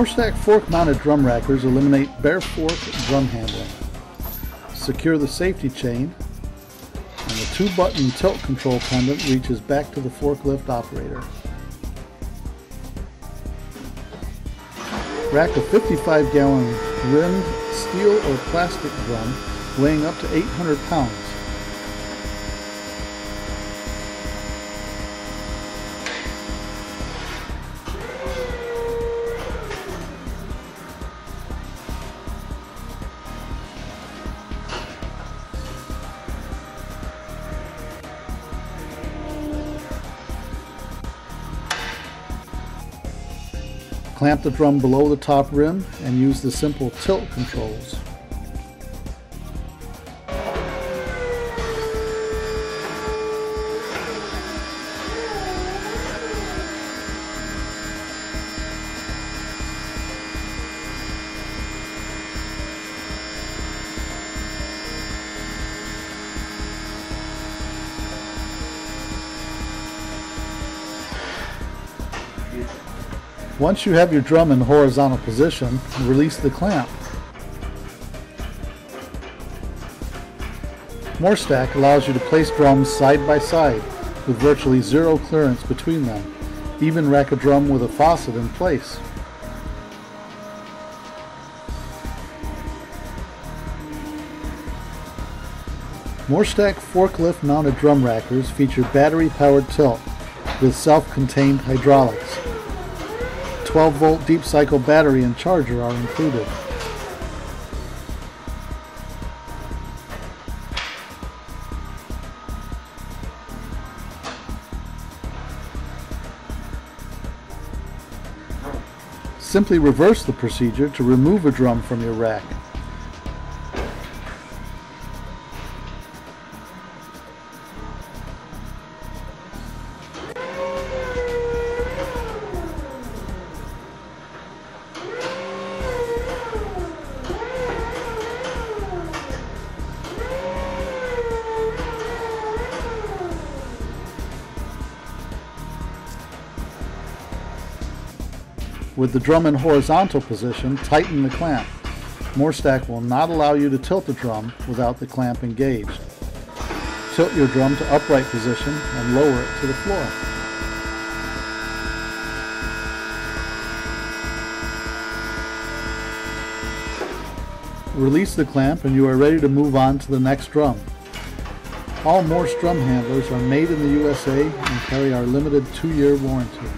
Morstack fork-mounted drum rackers eliminate bare fork drum handling. Secure the safety chain, and the two-button tilt control pendant reaches back to the forklift operator. Rack a 55-gallon rimmed steel or plastic drum weighing up to 800 pounds. Clamp the drum below the top rim and use the simple tilt controls. Once you have your drum in horizontal position, release the clamp. Morstack allows you to place drums side by side with virtually zero clearance between them. Even rack a drum with a faucet in place. Morstack forklift mounted drum rackers feature battery powered tilt with self-contained hydraulics. 12 volt deep cycle battery and charger are included. Simply reverse the procedure to remove a drum from your rack. With the drum in horizontal position, tighten the clamp. Morstack will not allow you to tilt the drum without the clamp engaged. Tilt your drum to upright position and lower it to the floor. Release the clamp and you are ready to move on to the next drum. All Morse drum handlers are made in the USA and carry our limited two-year warranty.